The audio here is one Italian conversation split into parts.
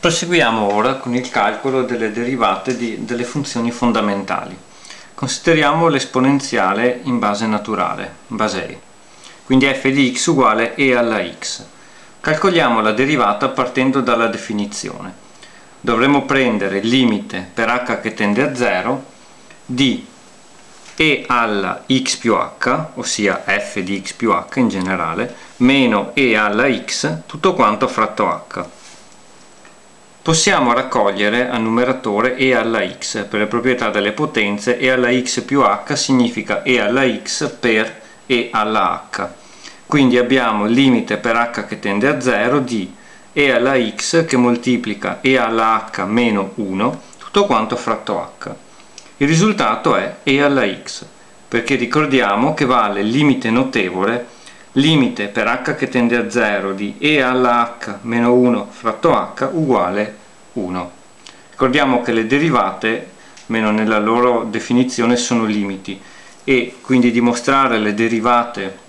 Proseguiamo ora con il calcolo delle derivate di, delle funzioni fondamentali. Consideriamo l'esponenziale in base naturale, base e. Quindi f di x uguale e alla x. Calcoliamo la derivata partendo dalla definizione. Dovremo prendere il limite per h che tende a 0 di e alla x più h, ossia f di x più h in generale, meno e alla x, tutto quanto fratto h possiamo raccogliere al numeratore e alla x per le proprietà delle potenze e alla x più h significa e alla x per e alla h. Quindi abbiamo il limite per h che tende a 0 di e alla x che moltiplica e alla h meno 1 tutto quanto fratto h. Il risultato è e alla x perché ricordiamo che vale il limite notevole limite per h che tende a 0 di e alla h meno 1 fratto h uguale 1. Ricordiamo che le derivate, meno nella loro definizione, sono limiti e quindi dimostrare le derivate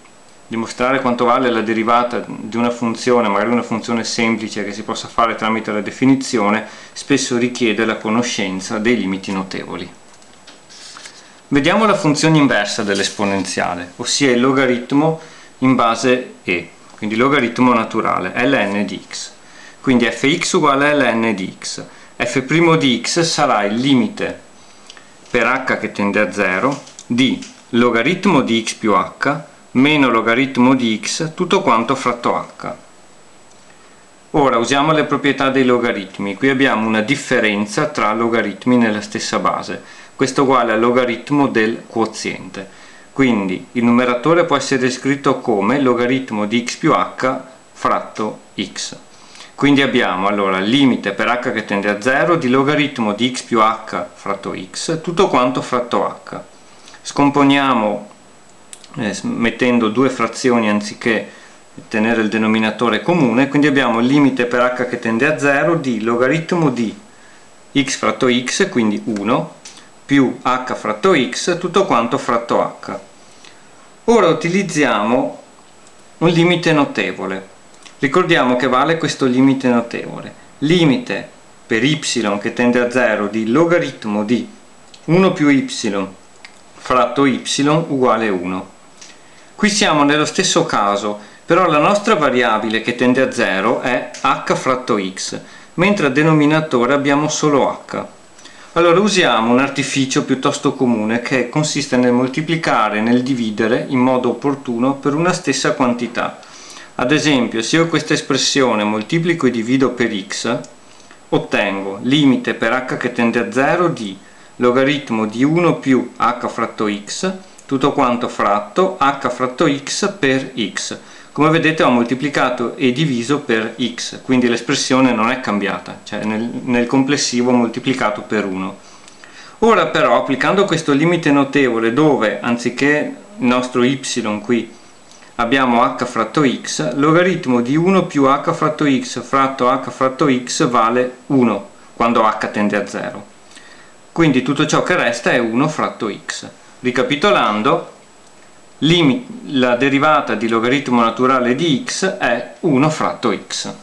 dimostrare quanto vale la derivata di una funzione, magari una funzione semplice che si possa fare tramite la definizione, spesso richiede la conoscenza dei limiti notevoli. Vediamo la funzione inversa dell'esponenziale, ossia il logaritmo in base e, quindi logaritmo naturale, ln di x. Quindi fx uguale a ln di x. f' di x sarà il limite per h che tende a 0 di logaritmo di x più h meno logaritmo di x tutto quanto fratto h. Ora usiamo le proprietà dei logaritmi. Qui abbiamo una differenza tra logaritmi nella stessa base. Questo è uguale al logaritmo del quoziente. Quindi il numeratore può essere scritto come logaritmo di x più h fratto x. Quindi abbiamo allora il limite per h che tende a 0 di logaritmo di x più h fratto x, tutto quanto fratto h. Scomponiamo eh, mettendo due frazioni anziché tenere il denominatore comune, quindi abbiamo il limite per h che tende a 0 di logaritmo di x fratto x, quindi 1, più h fratto x, tutto quanto fratto h. Ora utilizziamo un limite notevole. Ricordiamo che vale questo limite notevole. Limite per y che tende a 0 di logaritmo di 1 più y fratto y uguale 1. Qui siamo nello stesso caso, però la nostra variabile che tende a 0 è h fratto x, mentre a denominatore abbiamo solo h. Allora usiamo un artificio piuttosto comune che consiste nel moltiplicare e nel dividere in modo opportuno per una stessa quantità. Ad esempio, se io questa espressione moltiplico e divido per x, ottengo limite per h che tende a 0 di logaritmo di 1 più h fratto x, tutto quanto fratto h fratto x per x come vedete ho moltiplicato e diviso per x quindi l'espressione non è cambiata cioè nel, nel complessivo ho moltiplicato per 1 ora però applicando questo limite notevole dove anziché il nostro y qui abbiamo h fratto x logaritmo di 1 più h fratto x fratto h fratto x vale 1 quando h tende a 0 quindi tutto ciò che resta è 1 fratto x. Ricapitolando la derivata di logaritmo naturale di x è 1 fratto x.